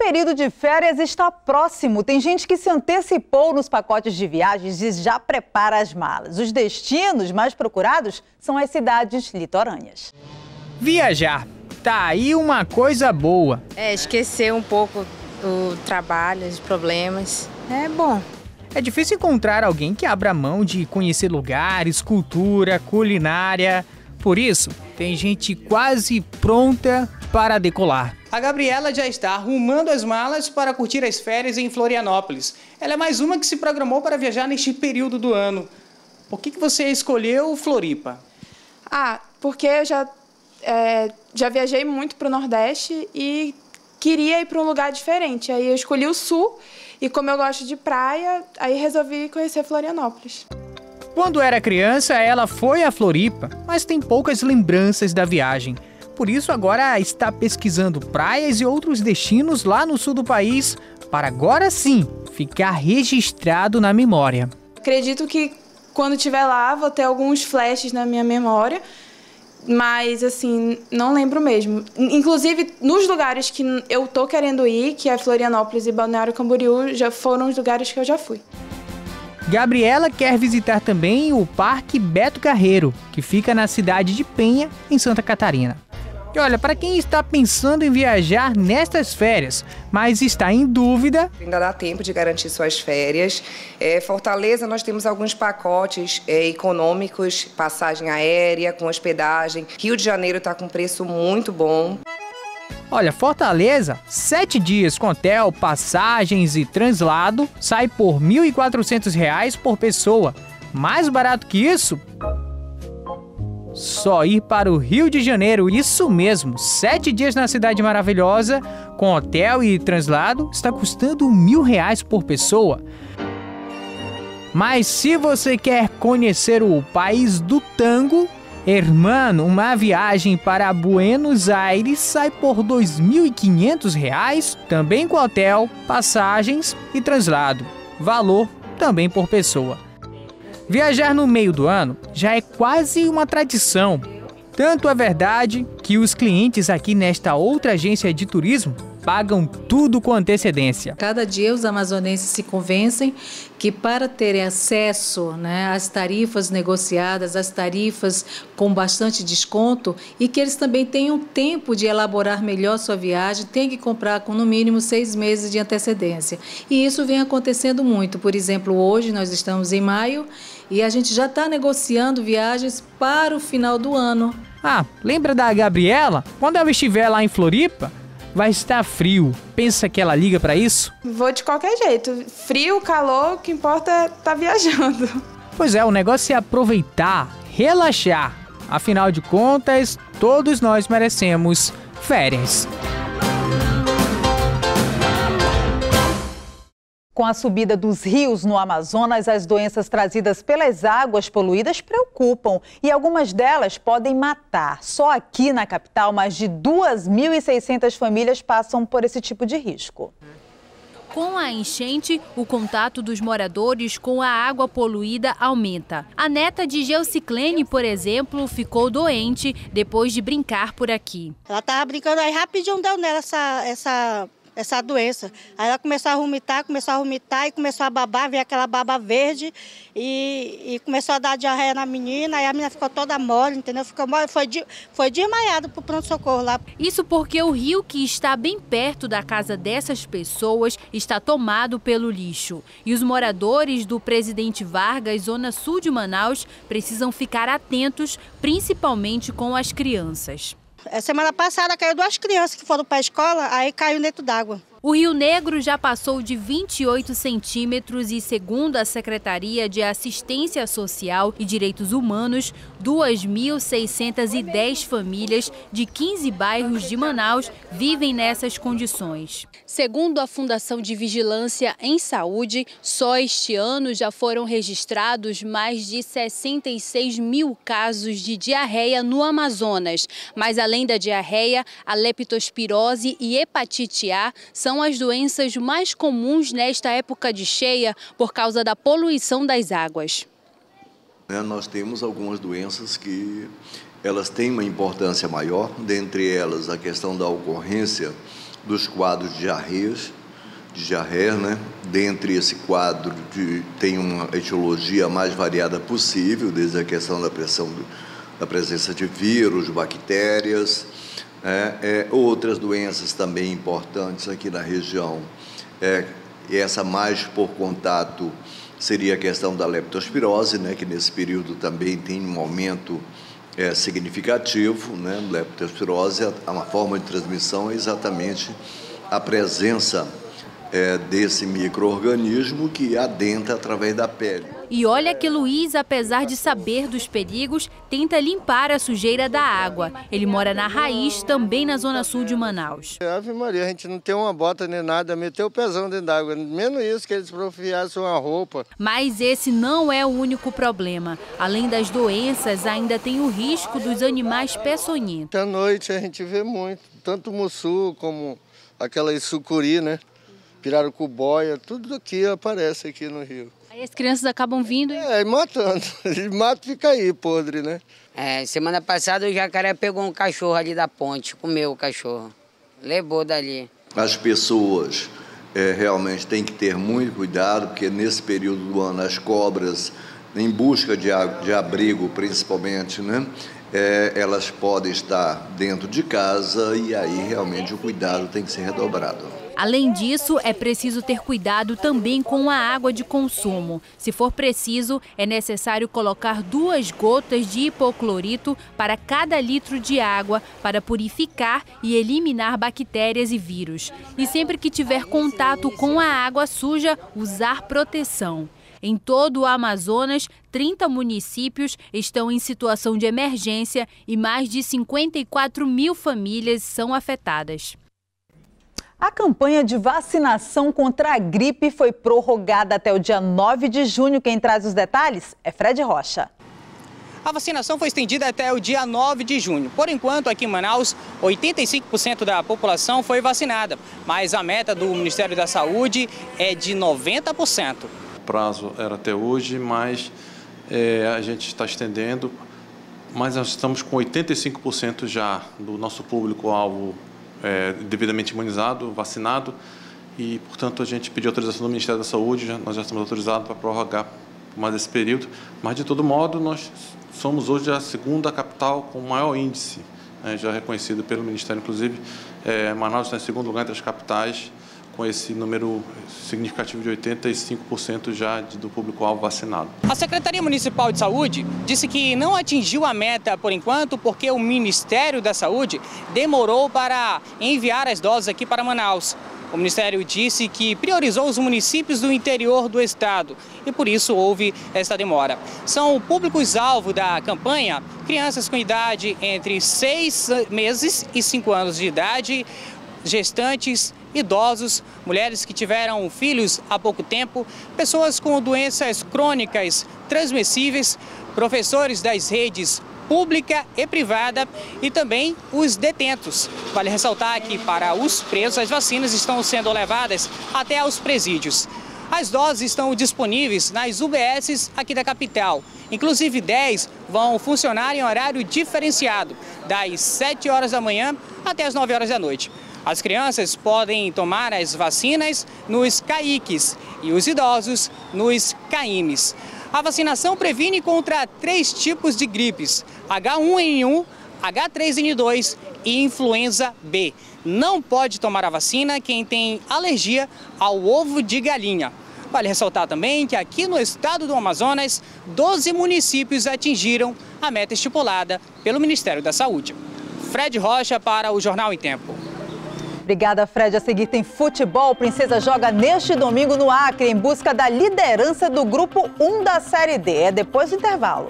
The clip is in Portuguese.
período de férias está próximo. Tem gente que se antecipou nos pacotes de viagens e já prepara as malas. Os destinos mais procurados são as cidades litorâneas. Viajar. Tá aí uma coisa boa. É, esquecer um pouco o trabalho, os problemas. É bom. É difícil encontrar alguém que abra mão de conhecer lugares, cultura, culinária. Por isso, tem gente quase pronta para decolar. A Gabriela já está arrumando as malas para curtir as férias em Florianópolis. Ela é mais uma que se programou para viajar neste período do ano. Por que, que você escolheu Floripa? Ah, porque eu já, é, já viajei muito para o Nordeste e queria ir para um lugar diferente. Aí eu escolhi o Sul e como eu gosto de praia, aí resolvi conhecer Florianópolis. Quando era criança, ela foi a Floripa, mas tem poucas lembranças da viagem por isso agora está pesquisando praias e outros destinos lá no sul do país para agora sim ficar registrado na memória. Acredito que quando estiver lá vou ter alguns flashes na minha memória, mas assim, não lembro mesmo. Inclusive, nos lugares que eu tô querendo ir, que é Florianópolis e Balneário Camboriú, já foram os lugares que eu já fui. Gabriela quer visitar também o Parque Beto Carreiro, que fica na cidade de Penha, em Santa Catarina. E olha, para quem está pensando em viajar nestas férias, mas está em dúvida. Ainda dá tempo de garantir suas férias. É, Fortaleza, nós temos alguns pacotes é, econômicos, passagem aérea, com hospedagem. Rio de Janeiro está com preço muito bom. Olha, Fortaleza, sete dias com hotel, passagens e translado, sai por R$ 1.400 por pessoa. Mais barato que isso? Só ir para o Rio de Janeiro, isso mesmo, sete dias na cidade maravilhosa, com hotel e translado, está custando mil reais por pessoa. Mas se você quer conhecer o país do tango, Hermano, uma viagem para Buenos Aires sai por R$ 2.500, também com hotel, passagens e translado. Valor também por pessoa. Viajar no meio do ano já é quase uma tradição. Tanto é verdade que os clientes aqui nesta outra agência de turismo pagam tudo com antecedência. Cada dia os amazonenses se convencem que para terem acesso né, às tarifas negociadas, às tarifas com bastante desconto e que eles também tenham tempo de elaborar melhor sua viagem, tem que comprar com no mínimo seis meses de antecedência. E isso vem acontecendo muito. Por exemplo, hoje nós estamos em maio e a gente já está negociando viagens para o final do ano. Ah, lembra da Gabriela? Quando ela estiver lá em Floripa, vai estar frio. Pensa que ela liga para isso? Vou de qualquer jeito. Frio, calor, o que importa é estar tá viajando. Pois é, o negócio é aproveitar, relaxar. Afinal de contas, todos nós merecemos férias. Com a subida dos rios no Amazonas, as doenças trazidas pelas águas poluídas preocupam e algumas delas podem matar. Só aqui na capital, mais de 2.600 famílias passam por esse tipo de risco. Com a enchente, o contato dos moradores com a água poluída aumenta. A neta de Geociclene, por exemplo, ficou doente depois de brincar por aqui. Ela estava brincando aí, rapidinho deu nela essa, essa essa doença. Aí ela começou a vomitar, começou a vomitar e começou a babar, veio aquela baba verde e, e começou a dar diarreia na menina, aí a menina ficou toda mole, entendeu? Ficou mole, foi, de, foi desmaiado para o pronto-socorro lá. Isso porque o rio que está bem perto da casa dessas pessoas está tomado pelo lixo. E os moradores do Presidente Vargas, zona sul de Manaus, precisam ficar atentos, principalmente com as crianças. É, semana passada caiu duas crianças que foram para a escola, aí caiu dentro d'água. O Rio Negro já passou de 28 centímetros e, segundo a Secretaria de Assistência Social e Direitos Humanos, 2.610 famílias de 15 bairros de Manaus vivem nessas condições. Segundo a Fundação de Vigilância em Saúde, só este ano já foram registrados mais de 66 mil casos de diarreia no Amazonas. Mas, além da diarreia, a leptospirose e hepatite A são são as doenças mais comuns nesta época de cheia por causa da poluição das águas. É, nós temos algumas doenças que elas têm uma importância maior, dentre elas a questão da ocorrência dos quadros de diarreias, de diarreia, né? Dentre esse quadro de, tem uma etiologia mais variada possível, desde a questão da pressão da presença de vírus, bactérias, é, é, outras doenças também importantes aqui na região. É, essa mais por contato seria a questão da leptospirose, né, que nesse período também tem um aumento é, significativo. Né, leptospirose, é uma forma de transmissão é exatamente a presença é, desse microorganismo que adentra através da pele. E olha que Luiz, apesar de saber dos perigos, tenta limpar a sujeira da água. Ele mora na Raiz, também na zona sul de Manaus. Ave Maria, a gente não tem uma bota nem nada, meteu o pezão dentro d'água. Menos isso que eles profiassem uma roupa. Mas esse não é o único problema. Além das doenças, ainda tem o risco dos animais peçonhentos. À noite a gente vê muito, tanto o mussu como aquela sucuri, né? Pirarucu-boia, tudo aqui aparece aqui no rio. Aí as crianças acabam vindo e... É, matando. E mata fica aí, podre, né? É, semana passada o jacaré pegou um cachorro ali da ponte, comeu o cachorro. Levou dali. As pessoas é, realmente têm que ter muito cuidado, porque nesse período do ano as cobras, em busca de, de abrigo principalmente, né? É, elas podem estar dentro de casa e aí realmente o cuidado tem que ser redobrado. Além disso, é preciso ter cuidado também com a água de consumo. Se for preciso, é necessário colocar duas gotas de hipoclorito para cada litro de água para purificar e eliminar bactérias e vírus. E sempre que tiver contato com a água suja, usar proteção. Em todo o Amazonas, 30 municípios estão em situação de emergência e mais de 54 mil famílias são afetadas. A campanha de vacinação contra a gripe foi prorrogada até o dia 9 de junho. Quem traz os detalhes é Fred Rocha. A vacinação foi estendida até o dia 9 de junho. Por enquanto, aqui em Manaus, 85% da população foi vacinada, mas a meta do Ministério da Saúde é de 90%. Prazo era até hoje, mas é, a gente está estendendo, mas nós estamos com 85% já do nosso público-alvo é, devidamente imunizado, vacinado, e, portanto, a gente pediu autorização do Ministério da Saúde, já, nós já estamos autorizados para prorrogar mais esse período, mas, de todo modo, nós somos hoje a segunda capital com maior índice, né, já reconhecido pelo Ministério, inclusive, é, Manaus está em segundo lugar entre as capitais, com esse número significativo de 85% já do público-alvo vacinado. A Secretaria Municipal de Saúde disse que não atingiu a meta por enquanto porque o Ministério da Saúde demorou para enviar as doses aqui para Manaus. O Ministério disse que priorizou os municípios do interior do estado e por isso houve esta demora. São públicos-alvo da campanha crianças com idade entre 6 meses e 5 anos de idade, gestantes, idosos, mulheres que tiveram filhos há pouco tempo, pessoas com doenças crônicas transmissíveis, professores das redes pública e privada e também os detentos. Vale ressaltar que para os presos as vacinas estão sendo levadas até aos presídios. As doses estão disponíveis nas UBSs aqui da capital. Inclusive 10 vão funcionar em horário diferenciado, das 7 horas da manhã até as 9 horas da noite. As crianças podem tomar as vacinas nos CAICs e os idosos nos CAIMs. A vacinação previne contra três tipos de gripes: H1N1, H3N2 e influenza B. Não pode tomar a vacina quem tem alergia ao ovo de galinha. Vale ressaltar também que aqui no estado do Amazonas, 12 municípios atingiram a meta estipulada pelo Ministério da Saúde. Fred Rocha para o Jornal em Tempo. Obrigada, Fred. A seguir tem futebol. Princesa joga neste domingo no Acre em busca da liderança do grupo 1 da Série D. É depois do intervalo.